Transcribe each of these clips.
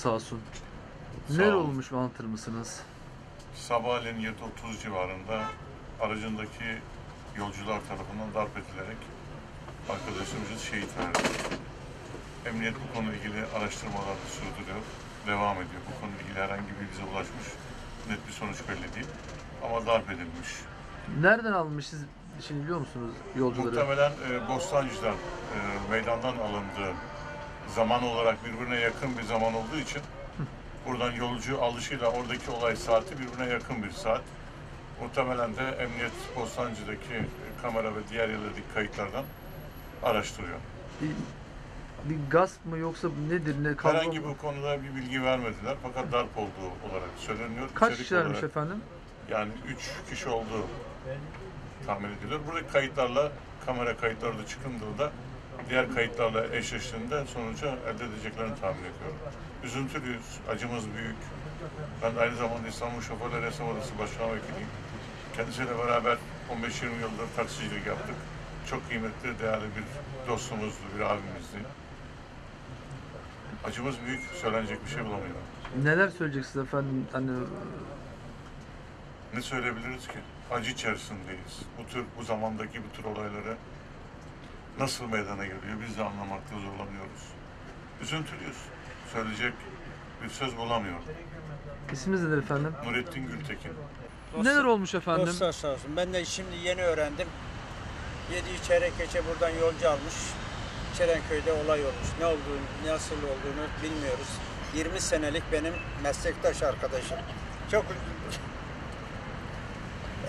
Sağ olsun. Sağ Neler ol. olmuş anlatır mısınız? Sabahleyin 7.30 civarında aracındaki yolcular tarafından darp edilerek arkadaşımızı şehit verdi. Emniyet bu konuyla ilgili araştırmalarını sürdürüyor, devam ediyor. Bu konuyla ilgili herhangi bir bize ulaşmış net bir sonuç belli değil. Ama darp edilmiş. Nereden almış siz şimdi biliyor musunuz yolcuları? Muhtemelen e, Bostancı'dan, e, meydandan alındığı zaman olarak birbirine yakın bir zaman olduğu için buradan yolcu alışıyla oradaki olay saati birbirine yakın bir saat. Muhtemelen de Emniyet Bostancı'daki kamera ve diğer yerlerdeki kayıtlardan araştırıyor. Bir, bir gasp mı yoksa nedir ne kavga Herhangi mı? bu konuda bir bilgi vermediler fakat darp olduğu olarak söyleniyor. Kaç İçerik kişilermiş olarak efendim? Yani üç kkişi olduğu tahmin ediliyor. Buradaki kayıtlarla, kamera kayıtları da çıkındığında diğer kayıtlarla eşleştiğinde sonucu elde edeceklerini tahmin ediyorum. Üzüntülüyüz, acımız büyük. Ben aynı zamanda İstanbul Şoförler Esnaf Odası Başkan Vekiliyim. Kendisiyle beraber 15-20 yıldır taksicilik yaptık. Çok kıymetli, değerli bir dostumuzdu, bir abimizdi. Acımız büyük, söylenecek bir şey bulamıyorum. Neler söyleyeceksiniz efendim? Hani Ne söyleyebiliriz ki? Acı içerisindeyiz. Bu tür, bu zamandaki bu tür olayları nasıl meydana geliyor biz de anlamakta zorlanıyoruz. Üzüntülüyüz. Söyleyecek bir söz bulamıyorum. isminiz nedir efendim? Nurettin Gültekin. Neler olmuş efendim? Dostlar sağ olsun. Ben de şimdi yeni öğrendim. 7 çeyrek geçe buradan yolcu almış. Çerenköy'de olay olmuş. Ne olduğunu, nasıl olduğunu bilmiyoruz. 20 senelik benim meslektaş arkadaşım. Çok.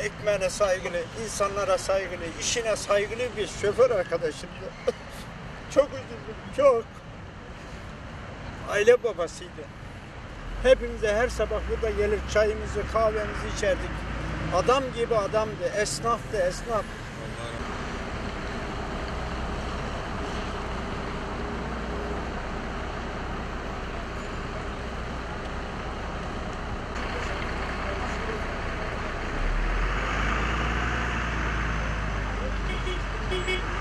Ekmeğine saygılı, insanlara saygılı, işine saygılı bir şoför arkadaşımdı. çok üzüldüm, çok. Aile babasıydı. Hepimize her sabah burada gelir çayımızı, kahvemizi içerdik. Adam gibi adamdı, esnaftı, esnaf. beep, beep.